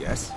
Yes.